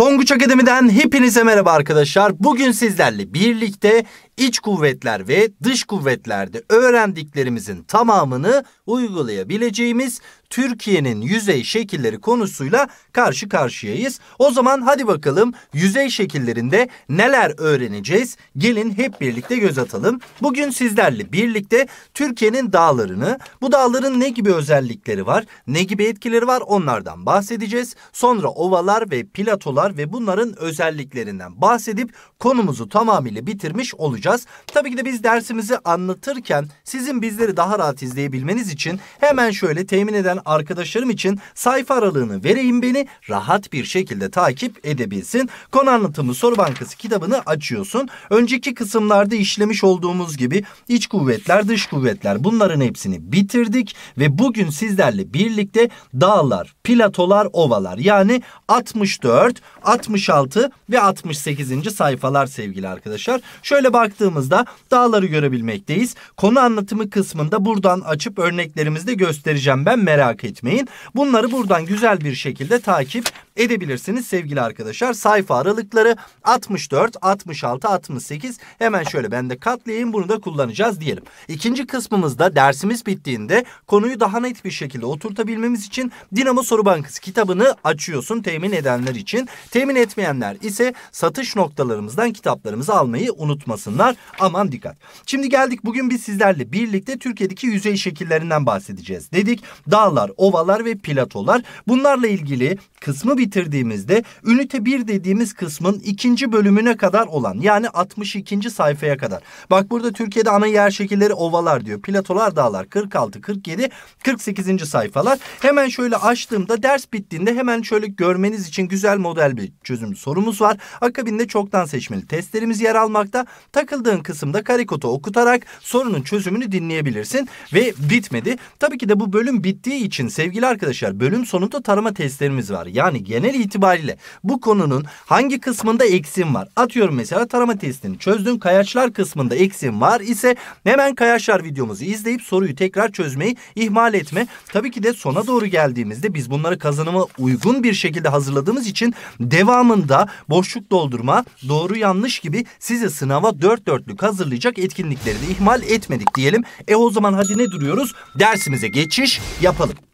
Tonguç Akademi'den hepinize merhaba arkadaşlar. Bugün sizlerle birlikte iç kuvvetler ve dış kuvvetlerde öğrendiklerimizin tamamını uygulayabileceğimiz Türkiye'nin yüzey şekilleri konusuyla karşı karşıyayız. O zaman hadi bakalım yüzey şekillerinde neler öğreneceğiz? Gelin hep birlikte göz atalım. Bugün sizlerle birlikte Türkiye'nin dağlarını, bu dağların ne gibi özellikleri var, ne gibi etkileri var onlardan bahsedeceğiz. Sonra ovalar ve platolar ve bunların özelliklerinden bahsedip konumuzu tamamıyla bitirmiş olacağız. Tabii ki de biz dersimizi anlatırken sizin bizleri daha rahat izleyebilmeniz için hemen şöyle temin eden arkadaşlarım için sayfa aralığını vereyim beni rahat bir şekilde takip edebilsin. Konu anlatımı soru bankası kitabını açıyorsun. Önceki kısımlarda işlemiş olduğumuz gibi iç kuvvetler, dış kuvvetler bunların hepsini bitirdik ve bugün sizlerle birlikte dağlar, platolar, ovalar yani 64, 66 ve 68. sayfalar sevgili arkadaşlar. Şöyle baktığımızda dağları görebilmekteyiz. Konu anlatımı kısmında buradan açıp örneklerimizde göstereceğim ben merak etmeyin. Bunları buradan güzel bir şekilde takip edebilirsiniz sevgili arkadaşlar. Sayfa aralıkları 64, 66, 68 hemen şöyle ben de katlayayım bunu da kullanacağız diyelim. İkinci kısmımızda dersimiz bittiğinde konuyu daha net bir şekilde oturtabilmemiz için Dinamo Soru Bankası kitabını açıyorsun temin edenler için. Temin etmeyenler ise satış noktalarımızdan kitaplarımızı almayı unutmasınlar. Aman dikkat. Şimdi geldik bugün biz sizlerle birlikte Türkiye'deki yüzey şekillerinden bahsedeceğiz dedik. Dağlar, ovalar ve platolar. Bunlarla ilgili kısmı bitirdiğimizde ünite 1 dediğimiz kısmın ikinci bölümüne kadar olan yani 62. sayfaya kadar. Bak burada Türkiye'de ana yer şekilleri ovalar diyor. Platolar dağlar 46, 47, 48. sayfalar. Hemen şöyle açtığımda ders bittiğinde hemen şöyle görmeniz için güzel model bir çözüm sorumuz var. Akabinde çoktan seçmeli testlerimiz yer almakta. Takıldığın kısımda karikotu okutarak sorunun çözümünü dinleyebilirsin ve bitmedi. Tabii ki de bu bölüm bittiği için sevgili arkadaşlar bölüm sonunda tarama testlerimiz var. Yani genel itibariyle bu konunun hangi kısmında eksim var? Atıyorum mesela tarama testini çözdün kayaçlar kısmında eksim var ise hemen kayaçlar videomuzu izleyip soruyu tekrar çözmeyi ihmal etme. Tabii ki de sona doğru geldiğimizde biz bunları kazanıma uygun bir şekilde hazırladığımız için devamında boşluk doldurma, doğru yanlış gibi size sınava dört dörtlük hazırlayacak etkinlikleri de ihmal etmedik diyelim. E o zaman hadi ne duruyoruz? Dersimize geçiş yapalım.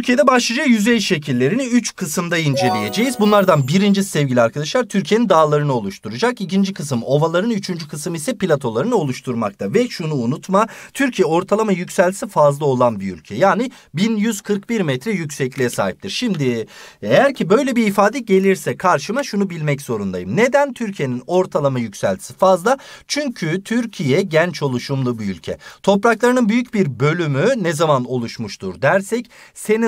Türkiye'de başlıca yüzey şekillerini 3 kısımda inceleyeceğiz. Bunlardan birincisi sevgili arkadaşlar Türkiye'nin dağlarını oluşturacak. İkinci kısım ovaların, üçüncü kısım ise platolarını oluşturmakta. Ve şunu unutma Türkiye ortalama yükseltisi fazla olan bir ülke. Yani 1141 metre yüksekliğe sahiptir. Şimdi eğer ki böyle bir ifade gelirse karşıma şunu bilmek zorundayım. Neden Türkiye'nin ortalama yükseltisi fazla? Çünkü Türkiye genç oluşumlu bir ülke. Topraklarının büyük bir bölümü ne zaman oluşmuştur dersek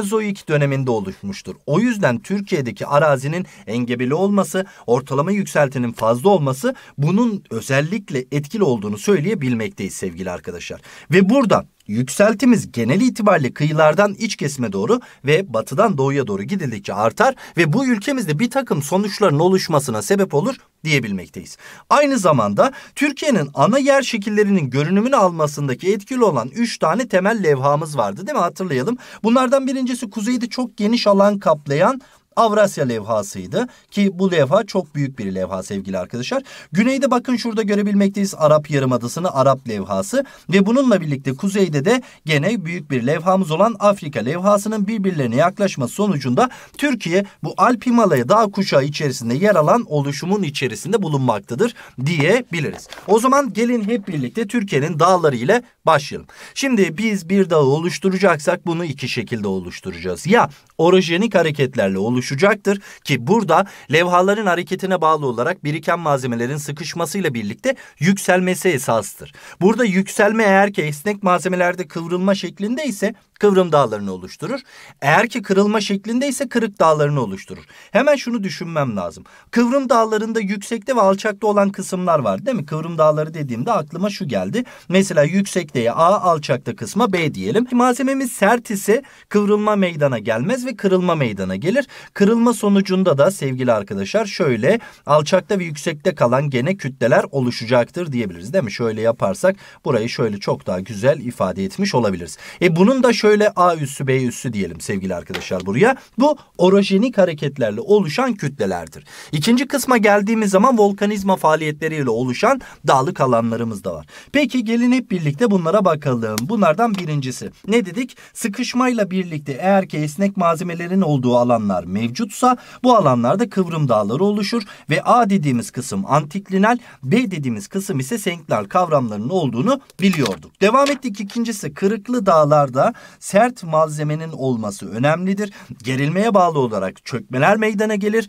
Senezoik döneminde oluşmuştur. O yüzden Türkiye'deki arazinin engebeli olması, ortalama yükseltinin fazla olması bunun özellikle etkili olduğunu söyleyebilmekteyiz sevgili arkadaşlar. Ve burada Yükseltimiz genel itibariyle kıyılardan iç kesime doğru ve batıdan doğuya doğru gidildikçe artar ve bu ülkemizde bir takım sonuçların oluşmasına sebep olur diyebilmekteyiz. Aynı zamanda Türkiye'nin ana yer şekillerinin görünümünü almasındaki etkili olan 3 tane temel levhamız vardı değil mi hatırlayalım. Bunlardan birincisi kuzeyde çok geniş alan kaplayan Avrasya levhasıydı ki bu levha çok büyük bir levha sevgili arkadaşlar. Güneyde bakın şurada görebilmekteyiz Arap Yarımadası'nı Arap levhası ve bununla birlikte kuzeyde de gene büyük bir levhamız olan Afrika levhasının birbirlerine yaklaşması sonucunda Türkiye bu Alp Himalaya dağ kuşağı içerisinde yer alan oluşumun içerisinde bulunmaktadır diyebiliriz. O zaman gelin hep birlikte Türkiye'nin dağları ile başlayalım. Şimdi biz bir dağı oluşturacaksak bunu iki şekilde oluşturacağız. Ya orojenik hareketlerle oluşturacağız oluşacaktır ki burada levhaların hareketine bağlı olarak biriken malzemelerin sıkışmasıyla birlikte yükselmesi esastır. Burada yükselme eğer ki esnek malzemelerde kıvrılma şeklinde ise kıvrım dağlarını oluşturur. Eğer ki kırılma şeklinde ise kırık dağlarını oluşturur. Hemen şunu düşünmem lazım. Kıvrım dağlarında yüksekte ve alçakta olan kısımlar var değil mi? Kıvrım dağları dediğimde aklıma şu geldi. Mesela yüksekteye A, alçakta kısma B diyelim. Malzememiz sert ise kıvrılma meydana gelmez ve kırılma meydana gelir. Kırılma sonucunda da sevgili arkadaşlar şöyle alçakta ve yüksekte kalan gene kütleler oluşacaktır diyebiliriz değil mi? Şöyle yaparsak burayı şöyle çok daha güzel ifade etmiş olabiliriz. E bunun da şöyle A üssü B üssü diyelim sevgili arkadaşlar buraya. Bu orojenik hareketlerle oluşan kütlelerdir. İkinci kısma geldiğimiz zaman volkanizma faaliyetleriyle oluşan dağlık alanlarımız da var. Peki gelin hep birlikte bunlara bakalım. Bunlardan birincisi ne dedik? Sıkışmayla birlikte eğer ki esnek malzemelerin olduğu alanlar mevcutsa bu alanlarda kıvrım dağları oluşur ve A dediğimiz kısım antiklinal, B dediğimiz kısım ise senklal kavramlarının olduğunu biliyorduk. Devam ettik ikincisi kırıklı dağlarda sert malzemenin olması önemlidir. Gerilmeye bağlı olarak çökmeler meydana gelir.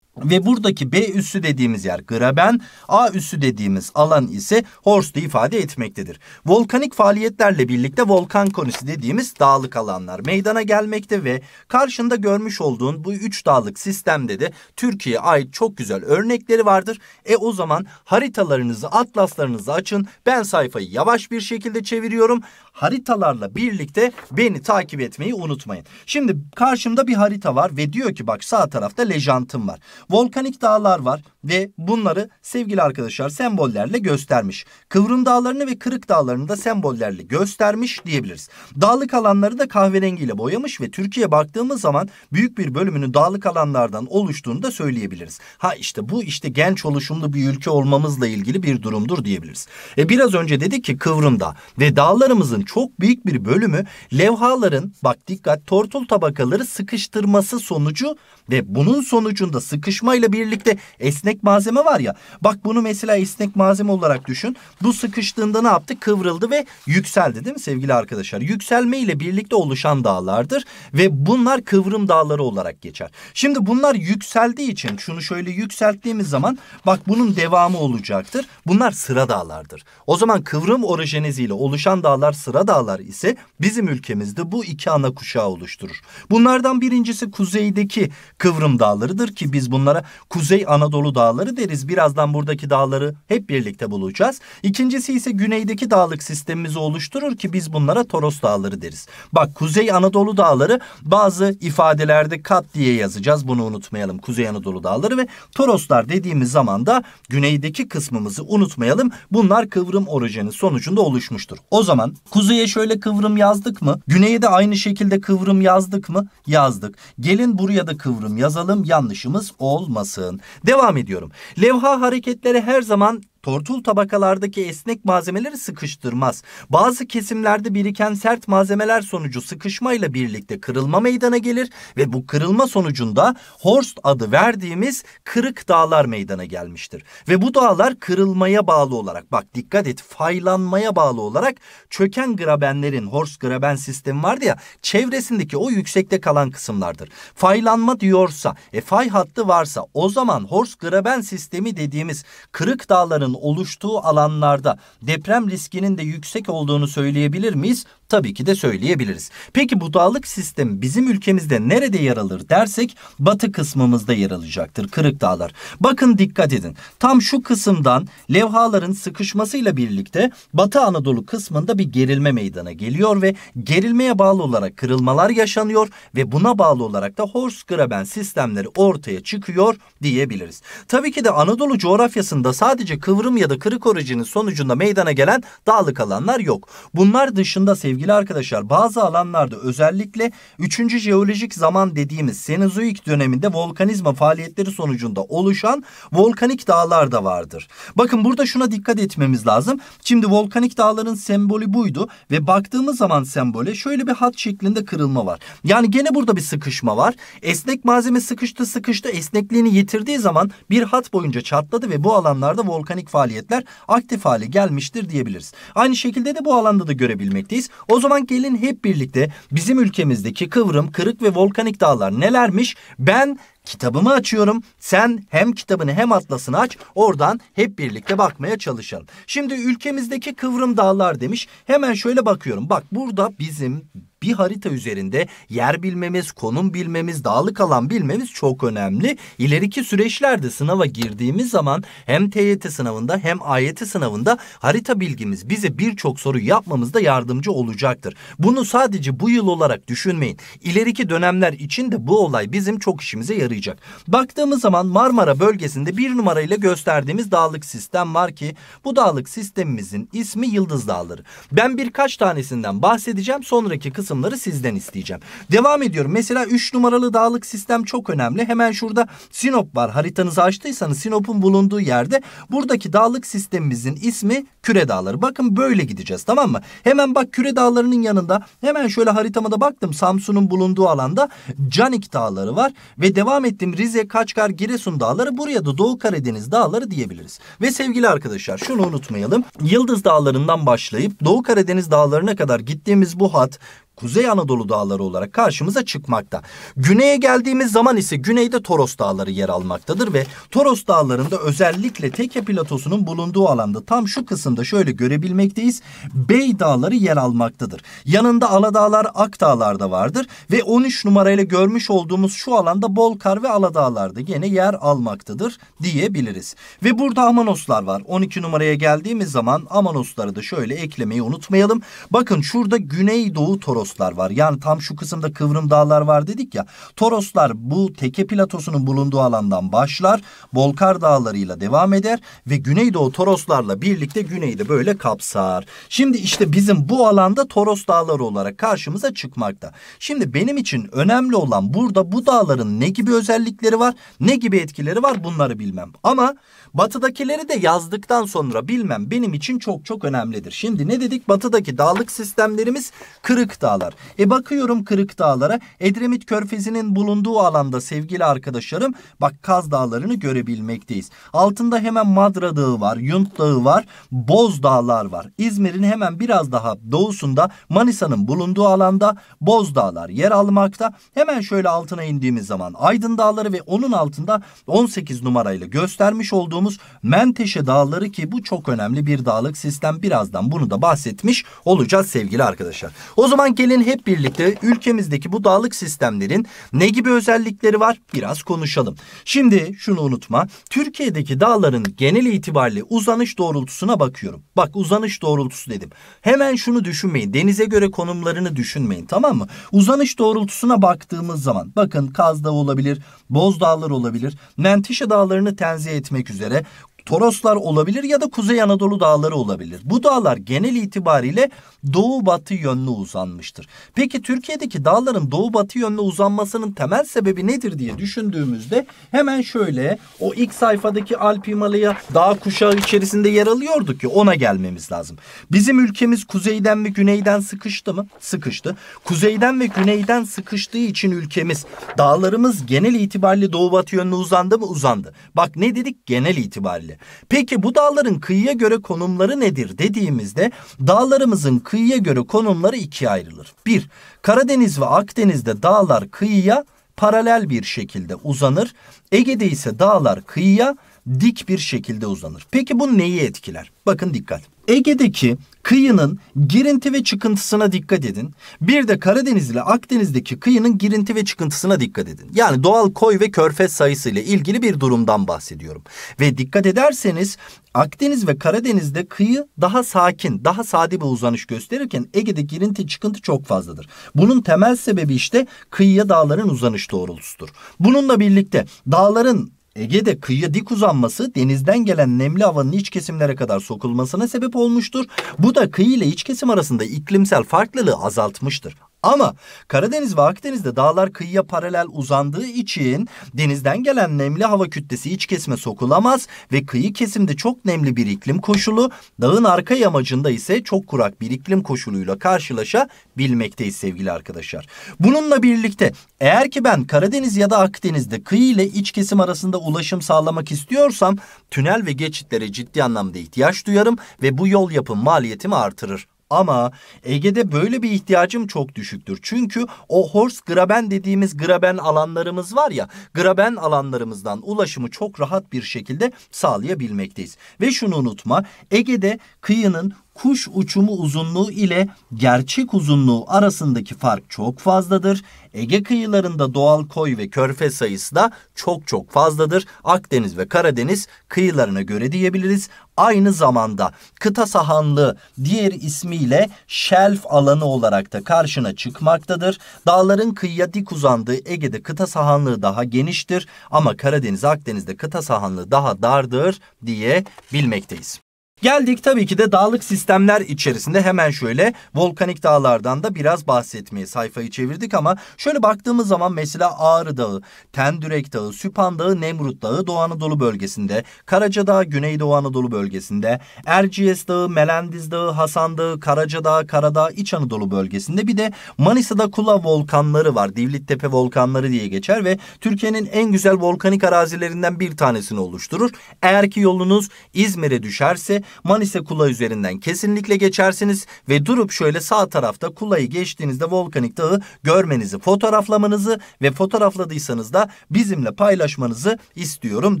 Ve buradaki B üssü dediğimiz yer graben, A üssü dediğimiz alan ise Horst'u ifade etmektedir. Volkanik faaliyetlerle birlikte volkan konisi dediğimiz dağlık alanlar meydana gelmekte ve karşında görmüş olduğun bu üç dağlık sistemde de Türkiye'ye ait çok güzel örnekleri vardır. E o zaman haritalarınızı, atlaslarınızı açın. Ben sayfayı yavaş bir şekilde çeviriyorum. Haritalarla birlikte beni takip etmeyi unutmayın. Şimdi karşımda bir harita var ve diyor ki bak sağ tarafta lejantım var. Volkanik dağlar var ve bunları sevgili arkadaşlar sembollerle göstermiş. Kıvrım dağlarını ve kırık dağlarını da sembollerle göstermiş diyebiliriz. Dağlık alanları da kahverengiyle boyamış ve Türkiye baktığımız zaman büyük bir bölümünün dağlık alanlardan oluştuğunu da söyleyebiliriz. Ha işte bu işte genç oluşumlu bir ülke olmamızla ilgili bir durumdur diyebiliriz. E biraz önce dedik ki kıvrım dağ ve dağlarımızın çok büyük bir bölümü levhaların bak dikkat tortul tabakaları sıkıştırması sonucu ve bunun sonucunda sıkışmayla birlikte esnek malzeme var ya. Bak bunu mesela esnek malzeme olarak düşün. Bu sıkıştığında ne yaptı? Kıvrıldı ve yükseldi değil mi sevgili arkadaşlar? Yükselme ile birlikte oluşan dağlardır ve bunlar kıvrım dağları olarak geçer. Şimdi bunlar yükseldiği için şunu şöyle yükselttiğimiz zaman bak bunun devamı olacaktır. Bunlar sıra dağlardır. O zaman kıvrım orijeniziyle oluşan dağlar sıra dağlar ise bizim ülkemizde bu iki ana kuşağı oluşturur. Bunlardan birincisi kuzeydeki kıvrım dağlarıdır ki biz bunlara Kuzey Anadolu dağları deriz. Birazdan buradaki dağları hep birlikte bulacağız. İkincisi ise güneydeki dağlık sistemimizi oluşturur ki biz bunlara Toros dağları deriz. Bak Kuzey Anadolu dağları bazı ifadelerde kat diye yazacağız. Bunu unutmayalım. Kuzey Anadolu dağları ve Toroslar dediğimiz zaman da güneydeki kısmımızı unutmayalım. Bunlar kıvrım orijini sonucunda oluşmuştur. O zaman kuzeye şöyle kıvrım yazdık mı? Güneye de aynı şekilde kıvrım yazdık mı? Yazdık. Gelin buraya da kıvrım yazalım. Yanlışımız olmasın. Devam ediyorum. Levha hareketleri her zaman tortul tabakalardaki esnek malzemeleri sıkıştırmaz. Bazı kesimlerde biriken sert malzemeler sonucu sıkışmayla birlikte kırılma meydana gelir ve bu kırılma sonucunda Horst adı verdiğimiz kırık dağlar meydana gelmiştir. Ve bu dağlar kırılmaya bağlı olarak bak dikkat et faylanmaya bağlı olarak çöken grabenlerin Horst graben sistemi vardı ya çevresindeki o yüksekte kalan kısımlardır. Faylanma diyorsa e fay hattı varsa o zaman Horst graben sistemi dediğimiz kırık dağların oluştuğu alanlarda deprem riskinin de yüksek olduğunu söyleyebilir miyiz? Tabii ki de söyleyebiliriz. Peki bu dağlık sistem bizim ülkemizde nerede yer alır dersek batı kısmımızda yer alacaktır kırık dağlar. Bakın dikkat edin. Tam şu kısımdan levhaların sıkışmasıyla birlikte Batı Anadolu kısmında bir gerilme meydana geliyor ve gerilmeye bağlı olarak kırılmalar yaşanıyor ve buna bağlı olarak da Horst-Graben sistemleri ortaya çıkıyor diyebiliriz. Tabii ki de Anadolu coğrafyasında sadece kıvrım ya da kırık orijinin sonucunda meydana gelen dağlık alanlar yok. Bunlar dışında sevgili sevgili arkadaşlar bazı alanlarda özellikle 3. jeolojik zaman dediğimiz Senozoik döneminde volkanizma faaliyetleri sonucunda oluşan volkanik dağlar da vardır. Bakın burada şuna dikkat etmemiz lazım. Şimdi volkanik dağların sembolü buydu ve baktığımız zaman sembole şöyle bir hat şeklinde kırılma var. Yani gene burada bir sıkışma var. Esnek malzeme sıkıştı sıkıştı esnekliğini yitirdiği zaman bir hat boyunca çatladı ve bu alanlarda volkanik faaliyetler aktif hale gelmiştir diyebiliriz. Aynı şekilde de bu alanda da görebilmekteyiz. O zaman gelin hep birlikte bizim ülkemizdeki kıvrım, kırık ve volkanik dağlar nelermiş? Ben kitabımı açıyorum. Sen hem kitabını hem atlasını aç. Oradan hep birlikte bakmaya çalışalım. Şimdi ülkemizdeki kıvrım dağlar demiş. Hemen şöyle bakıyorum. Bak burada bizim bir harita üzerinde yer bilmemiz, konum bilmemiz, dağlık alan bilmemiz çok önemli. İleriki süreçlerde sınava girdiğimiz zaman hem TYT sınavında hem AYT sınavında harita bilgimiz bize birçok soru yapmamızda yardımcı olacaktır. Bunu sadece bu yıl olarak düşünmeyin. İleriki dönemler için de bu olay bizim çok işimize yarayacak. Baktığımız zaman Marmara bölgesinde bir numarayla gösterdiğimiz dağlık sistem var ki bu dağlık sistemimizin ismi Yıldız Dağları. Ben birkaç tanesinden bahsedeceğim. Sonraki kısım kısımları sizden isteyeceğim. Devam ediyorum. Mesela 3 numaralı dağlık sistem çok önemli. Hemen şurada Sinop var. Haritanızı açtıysanız Sinop'un bulunduğu yerde buradaki dağlık sistemimizin ismi Küre Dağları. Bakın böyle gideceğiz tamam mı? Hemen bak Küre Dağları'nın yanında hemen şöyle haritama da baktım. Samsun'un bulunduğu alanda Canik Dağları var ve devam ettim Rize, Kaçkar, Giresun Dağları. Buraya da Doğu Karadeniz Dağları diyebiliriz. Ve sevgili arkadaşlar şunu unutmayalım. Yıldız Dağları'ndan başlayıp Doğu Karadeniz Dağları'na kadar gittiğimiz bu hat Kuzey Anadolu dağları olarak karşımıza çıkmakta. Güneye geldiğimiz zaman ise güneyde Toros dağları yer almaktadır ve Toros dağlarında özellikle Teke platosunun bulunduğu alanda tam şu kısımda şöyle görebilmekteyiz. Bey dağları yer almaktadır. Yanında Aladağlar, Akdağlar da vardır ve 13 numarayla görmüş olduğumuz şu alanda Bolkar ve Aladağlar da gene yer almaktadır diyebiliriz. Ve burada Amanoslar var. 12 numaraya geldiğimiz zaman Amanosları da şöyle eklemeyi unutmayalım. Bakın şurada Güneydoğu Toros Toroslar var. Yani tam şu kısımda kıvrım dağlar var dedik ya. Toroslar bu teke platosunun bulunduğu alandan başlar. Bolkar dağlarıyla devam eder ve Güneydoğu Toroslarla birlikte güneyde böyle kapsar. Şimdi işte bizim bu alanda Toros dağları olarak karşımıza çıkmakta. Şimdi benim için önemli olan burada bu dağların ne gibi özellikleri var, ne gibi etkileri var bunları bilmem. Ama batıdakileri de yazdıktan sonra bilmem benim için çok çok önemlidir. Şimdi ne dedik? Batıdaki dağlık sistemlerimiz kırık dağ dağlar. E bakıyorum Kırık Dağlara. Edremit Körfezi'nin bulunduğu alanda sevgili arkadaşlarım bak Kaz Dağları'nı görebilmekteyiz. Altında hemen Madra Dağı var, Yunt Dağı var, Boz Dağlar var. İzmir'in hemen biraz daha doğusunda Manisa'nın bulunduğu alanda Boz Dağlar yer almakta. Hemen şöyle altına indiğimiz zaman Aydın Dağları ve onun altında 18 numarayla göstermiş olduğumuz Menteşe Dağları ki bu çok önemli bir dağlık sistem. Birazdan bunu da bahsetmiş olacağız sevgili arkadaşlar. O zaman Gelin hep birlikte ülkemizdeki bu dağlık sistemlerin ne gibi özellikleri var biraz konuşalım. Şimdi şunu unutma. Türkiye'deki dağların genel itibariyle uzanış doğrultusuna bakıyorum. Bak uzanış doğrultusu dedim. Hemen şunu düşünmeyin. Denize göre konumlarını düşünmeyin tamam mı? Uzanış doğrultusuna baktığımız zaman bakın Kaz Dağı olabilir, Boz Dağlar olabilir. Menteşe Dağlarını tenzih etmek üzere Toroslar olabilir ya da Kuzey Anadolu dağları olabilir. Bu dağlar genel itibariyle doğu batı yönlü uzanmıştır. Peki Türkiye'deki dağların doğu batı yönlü uzanmasının temel sebebi nedir diye düşündüğümüzde hemen şöyle o ilk sayfadaki Alp Himalaya dağ kuşağı içerisinde yer alıyordu ki ona gelmemiz lazım. Bizim ülkemiz kuzeyden ve güneyden sıkıştı mı? Sıkıştı. Kuzeyden ve güneyden sıkıştığı için ülkemiz dağlarımız genel itibariyle doğu batı yönlü uzandı mı? Uzandı. Bak ne dedik? Genel itibariyle. Peki bu dağların kıyıya göre konumları nedir dediğimizde dağlarımızın kıyıya göre konumları ikiye ayrılır. Bir, Karadeniz ve Akdeniz'de dağlar kıyıya paralel bir şekilde uzanır. Ege'de ise dağlar kıyıya dik bir şekilde uzanır. Peki bu neyi etkiler? Bakın dikkat. Ege'deki kıyının girinti ve çıkıntısına dikkat edin. Bir de Karadeniz ile Akdeniz'deki kıyının girinti ve çıkıntısına dikkat edin. Yani doğal koy ve körfez sayısı ile ilgili bir durumdan bahsediyorum. Ve dikkat ederseniz Akdeniz ve Karadeniz'de kıyı daha sakin, daha sade bir uzanış gösterirken Ege'de girinti çıkıntı çok fazladır. Bunun temel sebebi işte kıyıya dağların uzanış doğrultusudur. Bununla birlikte dağların Ege'de kıyıya dik uzanması denizden gelen nemli havanın iç kesimlere kadar sokulmasına sebep olmuştur. Bu da kıyı ile iç kesim arasında iklimsel farklılığı azaltmıştır. Ama Karadeniz ve Akdeniz'de dağlar kıyıya paralel uzandığı için denizden gelen nemli hava kütlesi iç kesime sokulamaz ve kıyı kesimde çok nemli bir iklim koşulu, dağın arka yamacında ise çok kurak bir iklim koşuluyla karşılaşabilmekteyiz sevgili arkadaşlar. Bununla birlikte eğer ki ben Karadeniz ya da Akdeniz'de kıyı ile iç kesim arasında ulaşım sağlamak istiyorsam tünel ve geçitlere ciddi anlamda ihtiyaç duyarım ve bu yol yapım maliyetimi artırır. Ama Ege'de böyle bir ihtiyacım çok düşüktür. Çünkü o horse graben dediğimiz graben alanlarımız var ya, graben alanlarımızdan ulaşımı çok rahat bir şekilde sağlayabilmekteyiz. Ve şunu unutma, Ege'de kıyının kuş uçumu uzunluğu ile gerçek uzunluğu arasındaki fark çok fazladır. Ege kıyılarında doğal koy ve körfez sayısı da çok çok fazladır. Akdeniz ve Karadeniz kıyılarına göre diyebiliriz. Aynı zamanda kıta sahanlığı diğer ismiyle şelf alanı olarak da karşına çıkmaktadır. Dağların kıyıya dik uzandığı Ege'de kıta sahanlığı daha geniştir ama Karadeniz, Akdeniz'de kıta sahanlığı daha dardır diye bilmekteyiz. Geldik tabii ki de dağlık sistemler içerisinde hemen şöyle volkanik dağlardan da biraz bahsetmeye sayfayı çevirdik ama şöyle baktığımız zaman mesela Ağrı Dağı, Tendürek Dağı, Süphan Dağı, Nemrut Dağı Doğu Anadolu bölgesinde, Karaca Dağı Güneydoğu Anadolu bölgesinde, Erciyes Dağı, Melendiz Dağı, Hasan Dağı, Karaca Dağı, Karadağ İç Anadolu bölgesinde bir de Manisa'da Kula volkanları var. Divlit Tepe volkanları diye geçer ve Türkiye'nin en güzel volkanik arazilerinden bir tanesini oluşturur. Eğer ki yolunuz İzmir'e düşerse Manisa Kula üzerinden kesinlikle geçersiniz ve durup şöyle sağ tarafta Kula'yı geçtiğinizde volkanik dağı görmenizi, fotoğraflamanızı ve fotoğrafladıysanız da bizimle paylaşmanızı istiyorum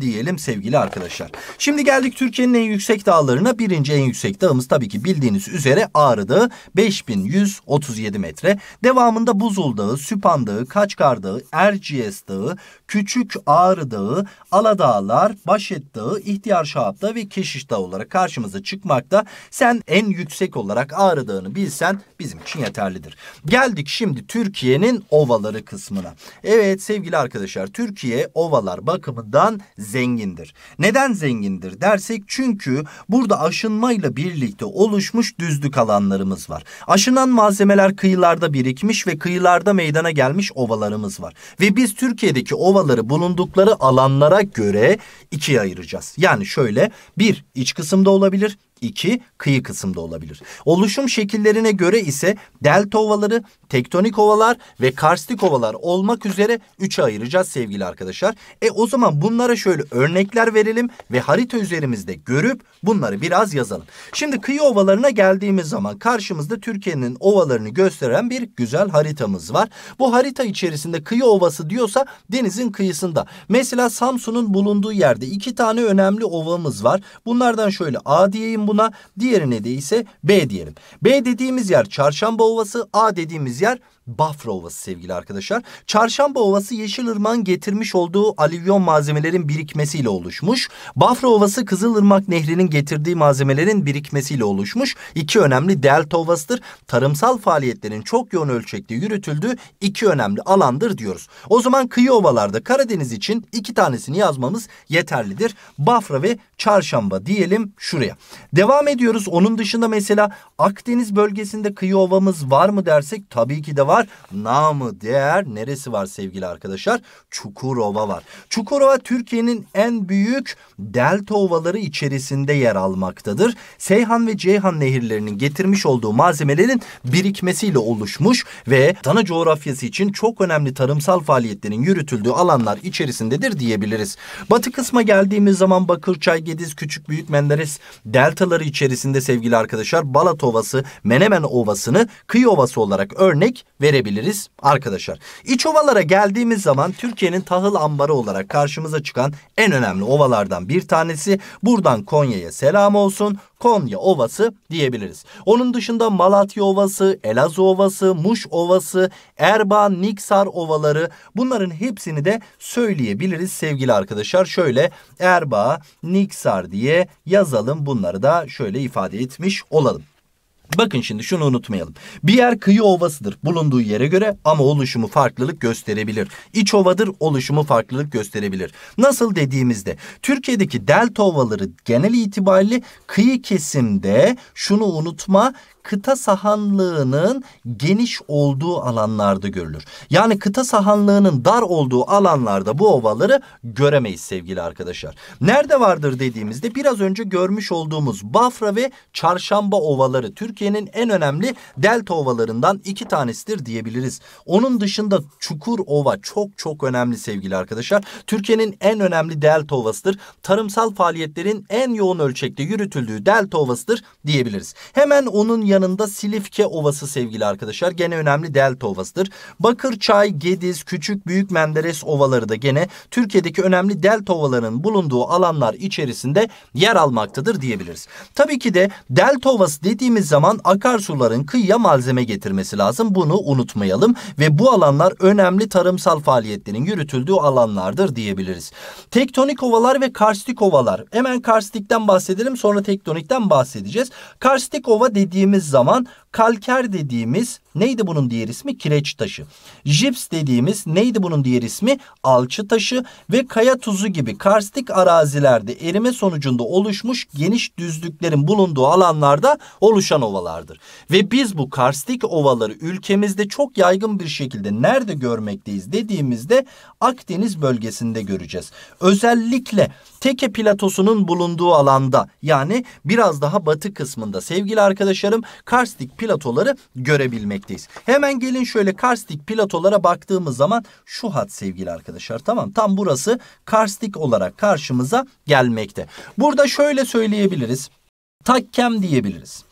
diyelim sevgili arkadaşlar. Şimdi geldik Türkiye'nin en yüksek dağlarına. Birinci en yüksek dağımız tabii ki bildiğiniz üzere Ağrı Dağı 5137 metre. Devamında Buzul Dağı, Süphan Dağı, Kaçkar Dağı, Erciyes Dağı, Küçük Ağrı Dağı, Aladağlar, Başet Dağı, İhtiyar Şahap Dağı ve Keşiş Dağı olarak karşımıza karşımıza çıkmakta. Sen en yüksek olarak Ağrı Dağı'nı bilsen bizim için yeterlidir. Geldik şimdi Türkiye'nin ovaları kısmına. Evet sevgili arkadaşlar Türkiye ovalar bakımından zengindir. Neden zengindir dersek çünkü burada aşınmayla birlikte oluşmuş düzlük alanlarımız var. Aşınan malzemeler kıyılarda birikmiş ve kıyılarda meydana gelmiş ovalarımız var. Ve biz Türkiye'deki ovaları bulundukları alanlara göre ikiye ayıracağız. Yani şöyle bir iç kısımda olabilir olabilir. 2 kıyı kısımda olabilir. Oluşum şekillerine göre ise delta ovaları, tektonik ovalar ve karstik ovalar olmak üzere 3'e ayıracağız sevgili arkadaşlar. E o zaman bunlara şöyle örnekler verelim ve harita üzerimizde görüp bunları biraz yazalım. Şimdi kıyı ovalarına geldiğimiz zaman karşımızda Türkiye'nin ovalarını gösteren bir güzel haritamız var. Bu harita içerisinde kıyı ovası diyorsa denizin kıyısında. Mesela Samsun'un bulunduğu yerde iki tane önemli ovamız var. Bunlardan şöyle A diyeyim buna. Diğerine de ise B diyelim. B dediğimiz yer Çarşamba Ovası, A dediğimiz yer Bafra Ovası sevgili arkadaşlar. Çarşamba Ovası Yeşilırmak'ın getirmiş olduğu alüvyon malzemelerin birikmesiyle oluşmuş. Bafra Ovası Kızılırmak Nehri'nin getirdiği malzemelerin birikmesiyle oluşmuş. İki önemli delta ovasıdır. Tarımsal faaliyetlerin çok yoğun ölçekte yürütüldüğü iki önemli alandır diyoruz. O zaman kıyı ovalarda Karadeniz için iki tanesini yazmamız yeterlidir. Bafra ve Çarşamba diyelim şuraya. Devam ediyoruz. Onun dışında mesela Akdeniz bölgesinde kıyı ovamız var mı dersek tabii ki de var. Namı değer neresi var sevgili arkadaşlar? Çukurova var. Çukurova Türkiye'nin en büyük delta ovaları içerisinde yer almaktadır. Seyhan ve Ceyhan nehirlerinin getirmiş olduğu malzemelerin birikmesiyle oluşmuş ve Dana coğrafyası için çok önemli tarımsal faaliyetlerin yürütüldüğü alanlar içerisindedir diyebiliriz. Batı kısma geldiğimiz zaman Bakırçay, Gediz, Küçük Büyük Menderes deltaları içerisinde sevgili arkadaşlar Balat Ovası, Menemen Ovası'nı kıyı ovası olarak örnek verebiliriz arkadaşlar. İç ovalara geldiğimiz zaman Türkiye'nin tahıl ambarı olarak karşımıza çıkan en önemli ovalardan bir tanesi. Buradan Konya'ya selam olsun. Konya Ovası diyebiliriz. Onun dışında Malatya Ovası, Elazığ Ovası, Muş Ovası, Erbaa, Niksar Ovaları bunların hepsini de söyleyebiliriz sevgili arkadaşlar. Şöyle Erbaa, Niksar diye yazalım bunları da şöyle ifade etmiş olalım. Bakın şimdi şunu unutmayalım. Bir yer kıyı ovasıdır bulunduğu yere göre ama oluşumu farklılık gösterebilir. İç ovadır oluşumu farklılık gösterebilir. Nasıl dediğimizde Türkiye'deki delta ovaları genel itibariyle kıyı kesimde şunu unutma kıta sahanlığının geniş olduğu alanlarda görülür. Yani kıta sahanlığının dar olduğu alanlarda bu ovaları göremeyiz sevgili arkadaşlar. Nerede vardır dediğimizde biraz önce görmüş olduğumuz Bafra ve Çarşamba ovaları Türkiye'nin en önemli delta ovalarından iki tanesidir diyebiliriz. Onun dışında Çukur Ova çok çok önemli sevgili arkadaşlar. Türkiye'nin en önemli delta ovasıdır. Tarımsal faaliyetlerin en yoğun ölçekte yürütüldüğü delta ovasıdır diyebiliriz. Hemen onun yanında Silifke Ovası sevgili arkadaşlar. Gene önemli delta ovasıdır. Bakırçay, Gediz, Küçük Büyük Menderes ovaları da gene Türkiye'deki önemli delta ovalarının bulunduğu alanlar içerisinde yer almaktadır diyebiliriz. Tabii ki de delta ovası dediğimiz zaman akarsuların kıyıya malzeme getirmesi lazım. Bunu unutmayalım ve bu alanlar önemli tarımsal faaliyetlerin yürütüldüğü alanlardır diyebiliriz. Tektonik ovalar ve karstik ovalar. Hemen karstikten bahsedelim sonra tektonikten bahsedeceğiz. Karstik ova dediğimiz zaman kalker dediğimiz neydi bunun diğer ismi? Kireç taşı. Jips dediğimiz neydi bunun diğer ismi? Alçı taşı ve kaya tuzu gibi karstik arazilerde erime sonucunda oluşmuş geniş düzlüklerin bulunduğu alanlarda oluşan ovalardır. Ve biz bu karstik ovaları ülkemizde çok yaygın bir şekilde nerede görmekteyiz dediğimizde Akdeniz bölgesinde göreceğiz. Özellikle Teke platosunun bulunduğu alanda yani biraz daha batı kısmında sevgili arkadaşlarım karstik platoları görebilmekteyiz. Hemen gelin şöyle karstik platolara baktığımız zaman şu hat sevgili arkadaşlar tamam tam burası karstik olarak karşımıza gelmekte. Burada şöyle söyleyebiliriz. Takkem diyebiliriz.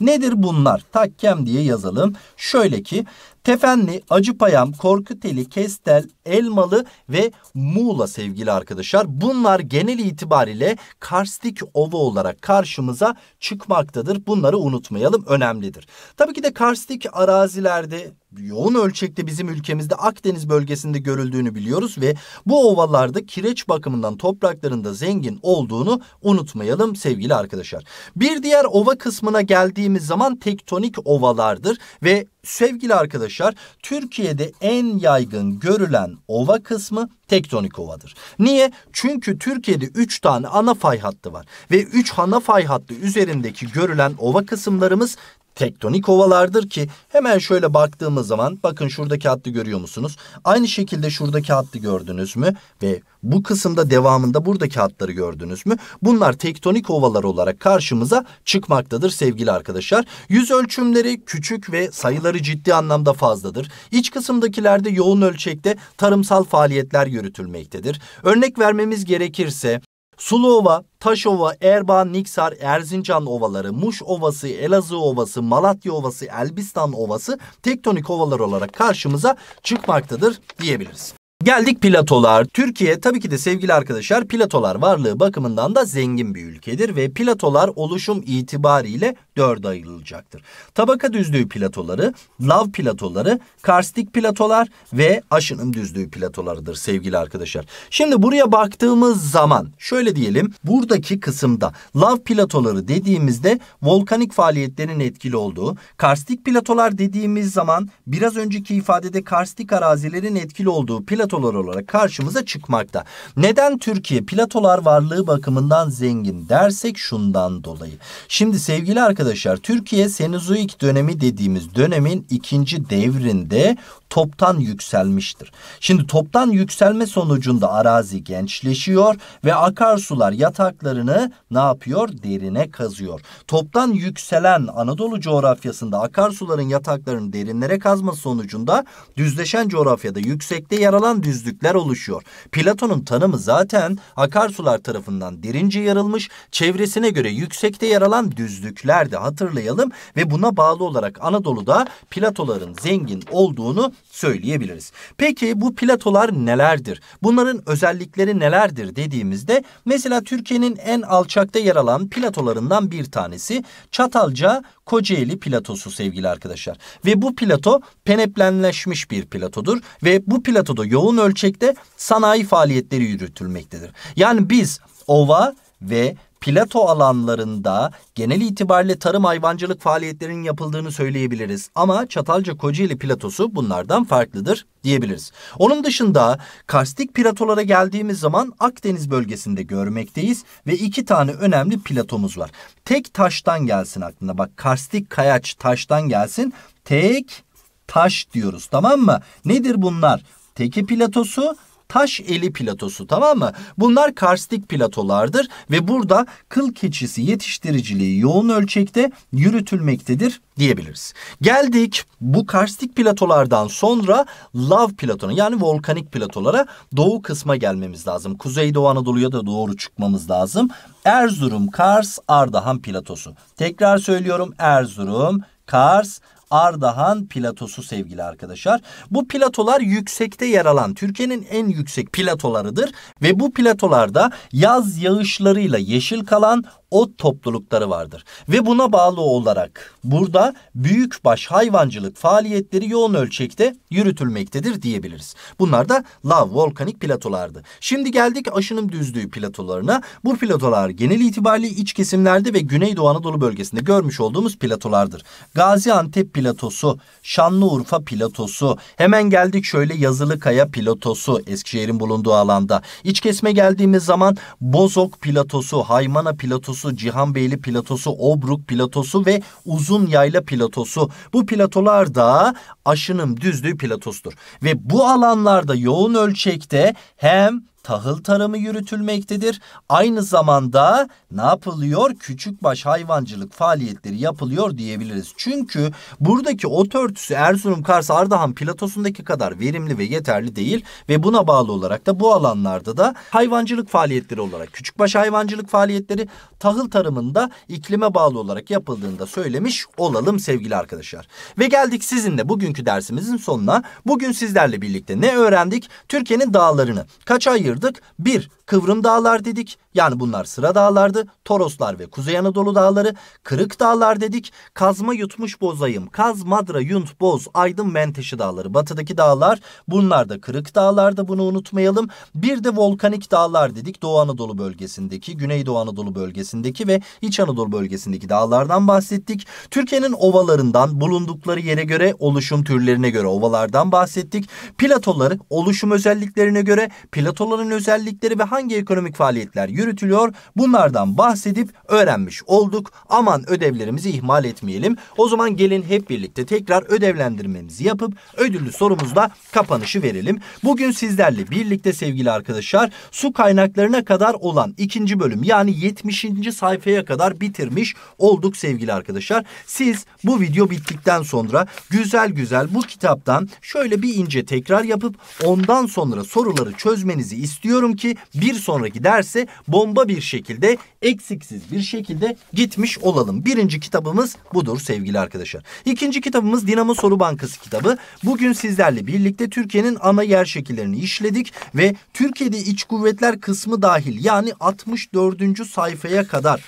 Nedir bunlar? Takkem diye yazalım. Şöyle ki Tefenli, Acıpayam, Korkuteli, Kestel, Elmalı ve Muğla sevgili arkadaşlar. Bunlar genel itibariyle karstik ova olarak karşımıza çıkmaktadır. Bunları unutmayalım önemlidir. Tabii ki de karstik arazilerde yoğun ölçekte bizim ülkemizde Akdeniz bölgesinde görüldüğünü biliyoruz ve bu ovalarda kireç bakımından topraklarında zengin olduğunu unutmayalım sevgili arkadaşlar. Bir diğer ova kısmına geldiğimiz zaman tektonik ovalardır ve sevgili arkadaşlar Türkiye'de en yaygın görülen ova kısmı tektonik ovadır. Niye? Çünkü Türkiye'de 3 tane ana fay hattı var ve 3 ana fay hattı üzerindeki görülen ova kısımlarımız tektonik ovalardır ki hemen şöyle baktığımız zaman bakın şuradaki hattı görüyor musunuz? Aynı şekilde şuradaki hattı gördünüz mü? Ve bu kısımda devamında buradaki hatları gördünüz mü? Bunlar tektonik ovalar olarak karşımıza çıkmaktadır sevgili arkadaşlar. Yüz ölçümleri küçük ve sayıları ciddi anlamda fazladır. İç kısımdakilerde yoğun ölçekte tarımsal faaliyetler yürütülmektedir. Örnek vermemiz gerekirse Suluova, Taşova, Erbaa, Niksar, Erzincan ovaları, Muş Ovası, Elazığ Ovası, Malatya Ovası, Elbistan Ovası tektonik ovalar olarak karşımıza çıkmaktadır diyebiliriz. Geldik platolar. Türkiye tabii ki de sevgili arkadaşlar platolar varlığı bakımından da zengin bir ülkedir ve platolar oluşum itibariyle dörde ayrılacaktır. Tabaka düzlüğü platoları, lav platoları, karstik platolar ve aşınım düzlüğü platolarıdır sevgili arkadaşlar. Şimdi buraya baktığımız zaman şöyle diyelim buradaki kısımda lav platoları dediğimizde volkanik faaliyetlerin etkili olduğu, karstik platolar dediğimiz zaman biraz önceki ifadede karstik arazilerin etkili olduğu platolar olarak karşımıza çıkmakta. Neden Türkiye platolar varlığı bakımından zengin dersek şundan dolayı. Şimdi sevgili arkadaşlar arkadaşlar Türkiye Senozoik dönemi dediğimiz dönemin ikinci devrinde toptan yükselmiştir. Şimdi toptan yükselme sonucunda arazi gençleşiyor ve akarsular yataklarını ne yapıyor? Derine kazıyor. Toptan yükselen Anadolu coğrafyasında akarsuların yataklarını derinlere kazması sonucunda düzleşen coğrafyada yüksekte yer alan düzlükler oluşuyor. Platon'un tanımı zaten akarsular tarafından derince yarılmış, çevresine göre yüksekte yer alan düzlüklerdi hatırlayalım ve buna bağlı olarak Anadolu'da platoların zengin olduğunu söyleyebiliriz. Peki bu platolar nelerdir? Bunların özellikleri nelerdir dediğimizde mesela Türkiye'nin en alçakta yer alan platolarından bir tanesi Çatalca Kocaeli platosu sevgili arkadaşlar. Ve bu plato peneplenleşmiş bir platodur ve bu platoda yoğun ölçekte sanayi faaliyetleri yürütülmektedir. Yani biz ova ve plato alanlarında genel itibariyle tarım hayvancılık faaliyetlerinin yapıldığını söyleyebiliriz. Ama Çatalca Kocaeli platosu bunlardan farklıdır diyebiliriz. Onun dışında karstik platolara geldiğimiz zaman Akdeniz bölgesinde görmekteyiz ve iki tane önemli platomuz var. Tek taştan gelsin aklına bak karstik kayaç taştan gelsin. Tek taş diyoruz tamam mı? Nedir bunlar? Teke platosu taş eli platosu tamam mı? Bunlar karstik platolardır ve burada kıl keçisi yetiştiriciliği yoğun ölçekte yürütülmektedir diyebiliriz. Geldik bu karstik platolardan sonra lav platonu yani volkanik platolara doğu kısma gelmemiz lazım. Kuzeydoğu Anadolu'ya da doğru çıkmamız lazım. Erzurum, Kars, Ardahan platosu. Tekrar söylüyorum Erzurum, Kars, Ardahan platosu sevgili arkadaşlar. Bu platolar yüksekte yer alan Türkiye'nin en yüksek platolarıdır ve bu platolarda yaz yağışlarıyla yeşil kalan ot toplulukları vardır. Ve buna bağlı olarak burada büyükbaş hayvancılık faaliyetleri yoğun ölçekte yürütülmektedir diyebiliriz. Bunlar da lav volkanik platolardı. Şimdi geldik aşının düzlüğü platolarına. Bu platolar genel itibariyle iç kesimlerde ve Güneydoğu Anadolu bölgesinde görmüş olduğumuz platolardır. Gaziantep platosu, Şanlıurfa platosu, hemen geldik şöyle Yazılıkaya platosu Eskişehir'in bulunduğu alanda. İç kesme geldiğimiz zaman Bozok platosu, Haymana platosu, platosu, Cihanbeyli platosu, Obruk platosu ve Uzun Yayla platosu. Bu platolar da aşınım düzlüğü platosudur. Ve bu alanlarda yoğun ölçekte hem tahıl tarımı yürütülmektedir. Aynı zamanda ne yapılıyor? Küçükbaş hayvancılık faaliyetleri yapılıyor diyebiliriz. Çünkü buradaki ot örtüsü Erzurum, Kars, Ardahan platosundaki kadar verimli ve yeterli değil ve buna bağlı olarak da bu alanlarda da hayvancılık faaliyetleri olarak küçükbaş hayvancılık faaliyetleri tahıl tarımında iklime bağlı olarak yapıldığında söylemiş olalım sevgili arkadaşlar. Ve geldik sizinle bugünkü dersimizin sonuna. Bugün sizlerle birlikte ne öğrendik? Türkiye'nin dağlarını kaç ayır ayırdık. Bir, Kıvrım Dağlar dedik. Yani bunlar sıra dağlardı. Toroslar ve Kuzey Anadolu Dağları. Kırık Dağlar dedik. Kazma yutmuş bozayım. Kaz, Madra, Yunt, Boz, Aydın, Menteşe Dağları. Batıdaki dağlar. Bunlar da Kırık Dağlar'da bunu unutmayalım. Bir de volkanik dağlar dedik. Doğu Anadolu bölgesindeki, Güneydoğu Anadolu bölgesindeki ve İç Anadolu bölgesindeki dağlardan bahsettik. Türkiye'nin ovalarından bulundukları yere göre oluşum türlerine göre ovalardan bahsettik. Platoları oluşum özelliklerine göre platoların özellikleri ve hangi ekonomik faaliyetler yürütülüyor bunlardan bahsedip öğrenmiş olduk. Aman ödevlerimizi ihmal etmeyelim. O zaman gelin hep birlikte tekrar ödevlendirmemizi yapıp ödüllü sorumuzla kapanışı verelim. Bugün sizlerle birlikte sevgili arkadaşlar su kaynaklarına kadar olan ikinci bölüm yani 70. sayfaya kadar bitirmiş olduk sevgili arkadaşlar. Siz bu video bittikten sonra güzel güzel bu kitaptan şöyle bir ince tekrar yapıp ondan sonra soruları çözmenizi istiyorum ki bir sonraki derse bomba bir şekilde eksiksiz bir şekilde gitmiş olalım. Birinci kitabımız budur sevgili arkadaşlar. İkinci kitabımız Dinamo Soru Bankası kitabı. Bugün sizlerle birlikte Türkiye'nin ana yer şekillerini işledik ve Türkiye'de iç kuvvetler kısmı dahil yani 64. sayfaya kadar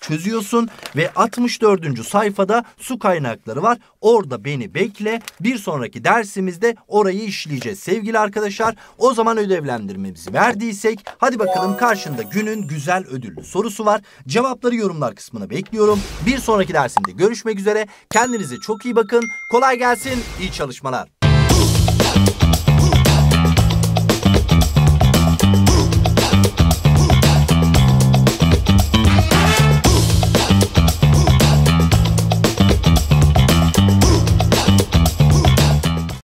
çözüyorsun ve 64. sayfada su kaynakları var. Orada beni bekle. Bir sonraki dersimizde orayı işleyeceğiz sevgili arkadaşlar. O zaman ödevlendirmemizi verdiysek hadi bakalım karşında günün güzel ödüllü sorusu var. Cevapları yorumlar kısmına bekliyorum. Bir sonraki dersimde görüşmek üzere. Kendinize çok iyi bakın. Kolay gelsin. İyi çalışmalar.